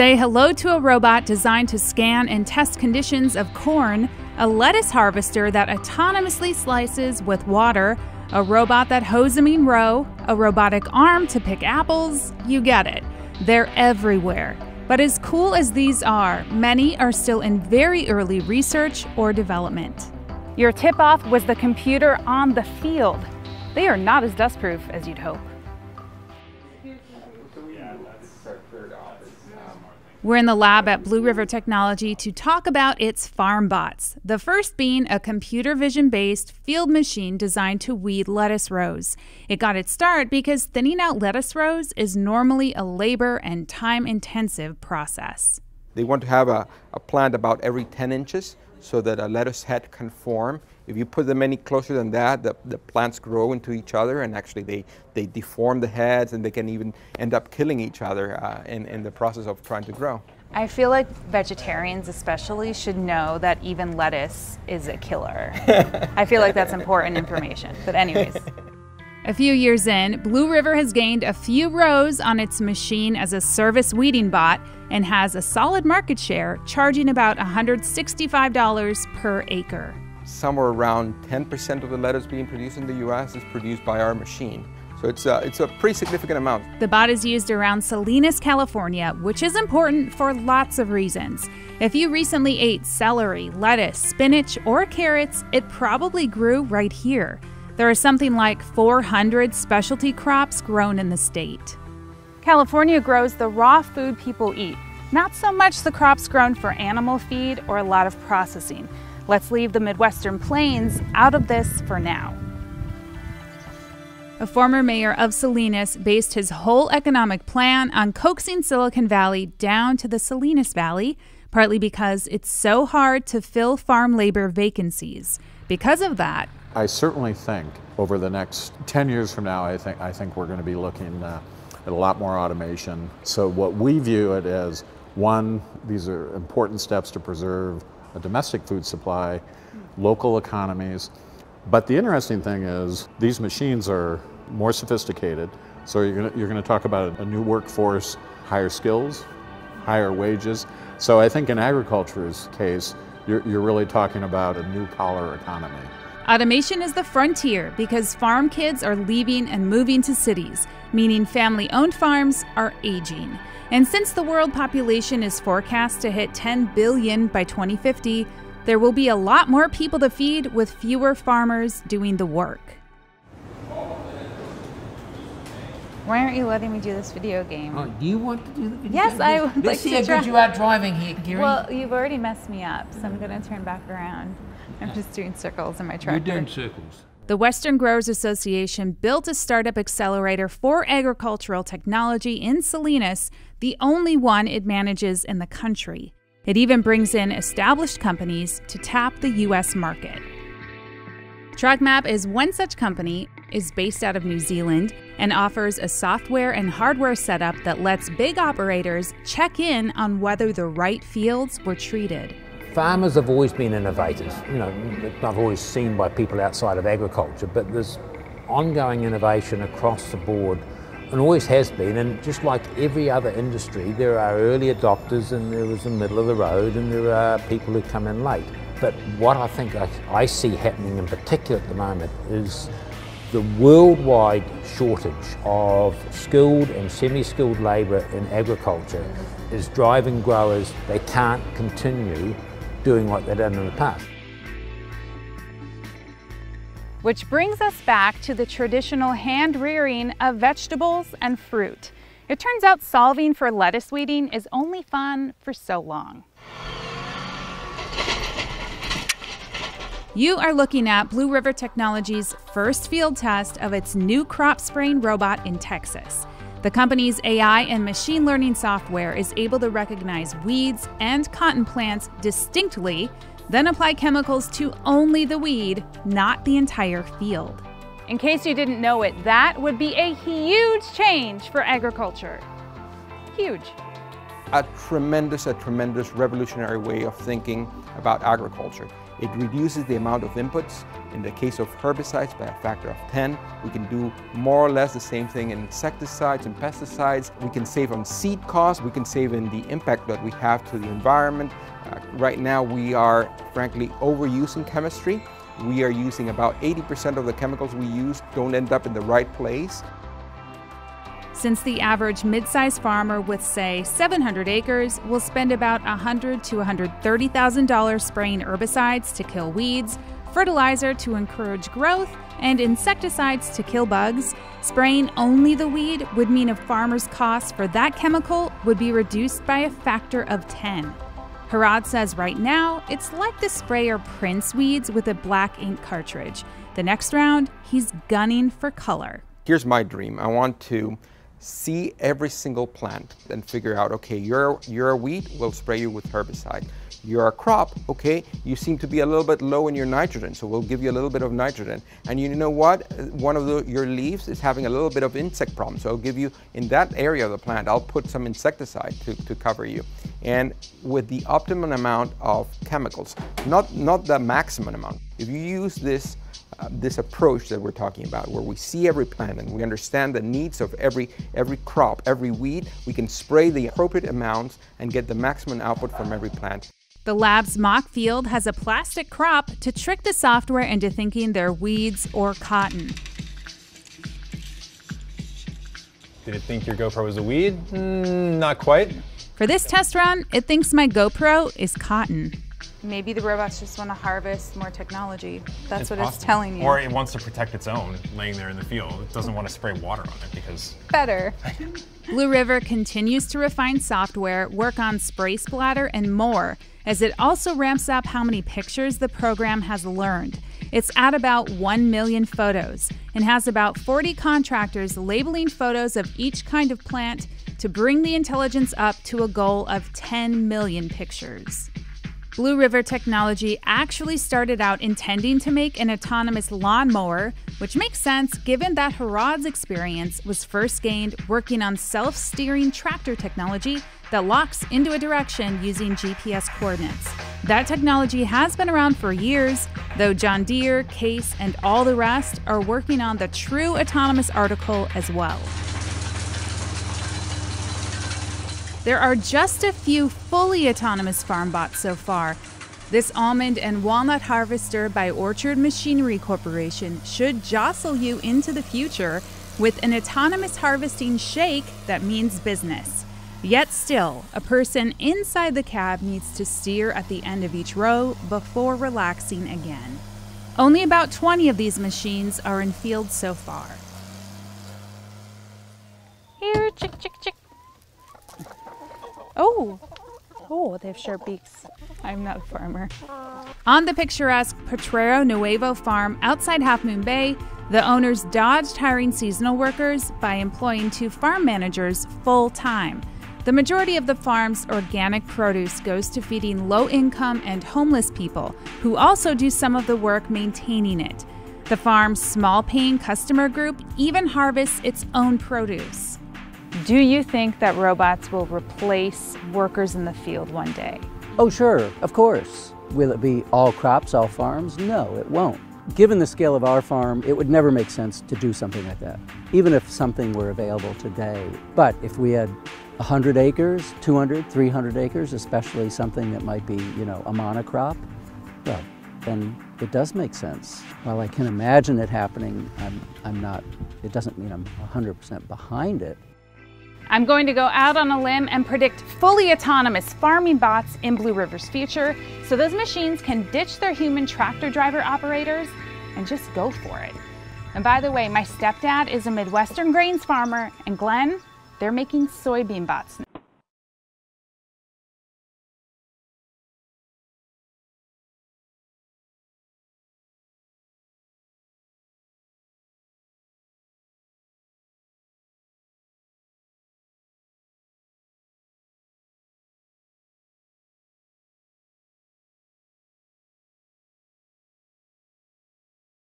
Say hello to a robot designed to scan and test conditions of corn, a lettuce harvester that autonomously slices with water, a robot that hoes a mean row, a robotic arm to pick apples. You get it. They're everywhere. But as cool as these are, many are still in very early research or development. Your tip off was the computer on the field. They are not as dustproof as you'd hope. We're in the lab at Blue River Technology to talk about its FarmBots, the first being a computer vision based field machine designed to weed lettuce rows. It got its start because thinning out lettuce rows is normally a labor and time intensive process. They want to have a, a plant about every 10 inches so that a lettuce head can form. If you put them any closer than that, the, the plants grow into each other and actually they, they deform the heads and they can even end up killing each other uh, in, in the process of trying to grow. I feel like vegetarians, especially, should know that even lettuce is a killer. I feel like that's important information. But, anyways. A few years in, Blue River has gained a few rows on its machine as a service weeding bot and has a solid market share, charging about $165 per acre. Somewhere around 10% of the lettuce being produced in the U.S. is produced by our machine. So it's a, it's a pretty significant amount. The bot is used around Salinas, California, which is important for lots of reasons. If you recently ate celery, lettuce, spinach, or carrots, it probably grew right here. There are something like 400 specialty crops grown in the state. California grows the raw food people eat, not so much the crops grown for animal feed or a lot of processing. Let's leave the Midwestern plains out of this for now. A former mayor of Salinas based his whole economic plan on coaxing Silicon Valley down to the Salinas Valley, partly because it's so hard to fill farm labor vacancies. Because of that, I certainly think over the next 10 years from now, I think, I think we're going to be looking uh, at a lot more automation. So, what we view it as one, these are important steps to preserve a domestic food supply, local economies. But the interesting thing is, these machines are more sophisticated. So, you're going you're to talk about a new workforce, higher skills, higher wages. So, I think in agriculture's case, you're, you're really talking about a new collar economy. Automation is the frontier because farm kids are leaving and moving to cities, meaning family owned farms are aging. And since the world population is forecast to hit 10 billion by 2050, there will be a lot more people to feed with fewer farmers doing the work. Why aren't you letting me do this video game? Oh, do you want to do the video yes, game? I would Let's like see to how good you are driving here, Gary. Well, you've already messed me up, so I'm going to turn back around. I'm just doing circles in my tractor. You're doing circles. The Western Growers Association built a startup accelerator for agricultural technology in Salinas, the only one it manages in the country. It even brings in established companies to tap the U.S. market. TracMap is one such company, is based out of New Zealand, and offers a software and hardware setup that lets big operators check in on whether the right fields were treated. Farmers have always been innovators. You know, I've always seen by people outside of agriculture, but there's ongoing innovation across the board and always has been. And just like every other industry, there are early adopters and there is the middle of the road and there are people who come in late. But what I think I, I see happening in particular at the moment is the worldwide shortage of skilled and semi-skilled labour in agriculture is driving growers, they can't continue doing what they've done in the past. Which brings us back to the traditional hand rearing of vegetables and fruit. It turns out solving for lettuce weeding is only fun for so long. You are looking at Blue River Technology's first field test of its new crop spraying robot in Texas. The company's AI and machine learning software is able to recognize weeds and cotton plants distinctly, then apply chemicals to only the weed, not the entire field. In case you didn't know it, that would be a huge change for agriculture. Huge. A tremendous, a tremendous revolutionary way of thinking about agriculture. It reduces the amount of inputs. In the case of herbicides by a factor of 10, we can do more or less the same thing in insecticides and pesticides. We can save on seed costs. We can save in the impact that we have to the environment. Uh, right now we are frankly overusing chemistry. We are using about 80% of the chemicals we use don't end up in the right place. Since the average mid-sized farmer with say 700 acres will spend about 100 to $130,000 spraying herbicides to kill weeds, fertilizer to encourage growth, and insecticides to kill bugs, spraying only the weed would mean a farmer's cost for that chemical would be reduced by a factor of 10. Heraud says right now, it's like the sprayer prints weeds with a black ink cartridge. The next round, he's gunning for color. Here's my dream. I want to see every single plant and figure out, okay, you're, you're a weed, we'll spray you with herbicide. You're a crop, okay, you seem to be a little bit low in your nitrogen, so we'll give you a little bit of nitrogen. And you know what? One of the, your leaves is having a little bit of insect problem, so I'll give you, in that area of the plant, I'll put some insecticide to, to cover you. And with the optimum amount of chemicals, not, not the maximum amount. If you use this this approach that we're talking about, where we see every plant and we understand the needs of every, every crop, every weed, we can spray the appropriate amounts and get the maximum output from every plant. The lab's mock field has a plastic crop to trick the software into thinking they're weeds or cotton. Did it think your GoPro was a weed? Mm, not quite. For this test run, it thinks my GoPro is cotton. Maybe the robots just want to harvest more technology. That's It's what possible. it's telling you. Or it wants to protect its own laying there in the field. It doesn't want to spray water on it because better. Blue River continues to refine software, work on spray splatter, and more, as it also ramps up how many pictures the program has learned. It's at about 1 million photos and has about 40 contractors labeling photos of each kind of plant to bring the intelligence up to a goal of 10 million pictures. Blue River Technology actually started out intending to make an autonomous lawnmower, which makes sense given that Heraud's experience was first gained working on self steering tractor technology that locks into a direction using GPS coordinates. That technology has been around for years, though John Deere, Case, and all the rest are working on the true autonomous article as well. There are just a few fully autonomous farm bots so far. This almond and walnut harvester by Orchard Machinery Corporation should jostle you into the future with an autonomous harvesting shake that means business. Yet still, a person inside the cab needs to steer at the end of each row before relaxing again. Only about 20 of these machines are in field so far. Here, chick, chick. Oh, oh, they have sharp beaks. I'm not a farmer. On the picturesque Potrero Nuevo farm outside Half Moon Bay, the owners dodged hiring seasonal workers by employing two farm managers full time. The majority of the farm's organic produce goes to feeding low income and homeless people, who also do some of the work maintaining it. The farm's small paying customer group even harvests its own produce. Do you think that robots will replace workers in the field one day? Oh, sure, of course. Will it be all crops, all farms? No, it won't. Given the scale of our farm, it would never make sense to do something like that, even if something were available today. But if we had 100 acres, 200, 300 acres, especially something that might be, you know, a monocrop, well, then it does make sense. While I can imagine it happening, I'm, I'm not, it doesn't mean I'm 100% behind it. I'm going to go out on a limb and predict fully autonomous farming bots in Blue River's future so those machines can ditch their human tractor driver operators and just go for it. And by the way, my stepdad is a Midwestern grains farmer, and Glenn, they're making soybean bots now.